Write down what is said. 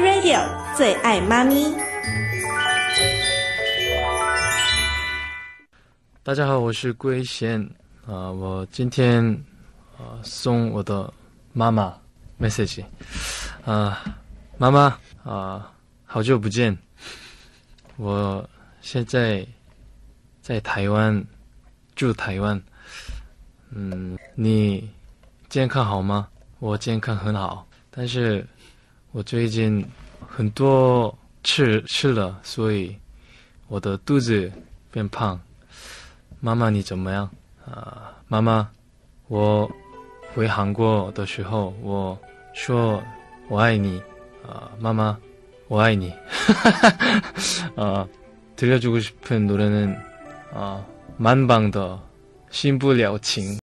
Radio 最爱妈咪。大家好，我是龟贤。啊、我今天啊、送我的妈妈 message 啊、妈妈啊、好久不见，我现在在台湾住台湾，嗯，你健康好吗？我健康很好，但是我最近很多吃吃了，所以我的肚子变胖。妈妈你怎么样？啊、妈妈，我回韩国的时候，我说我爱你，啊、妈妈，我爱你。 아, 들려주고 싶은 노래는 아, 만방더 신부려칭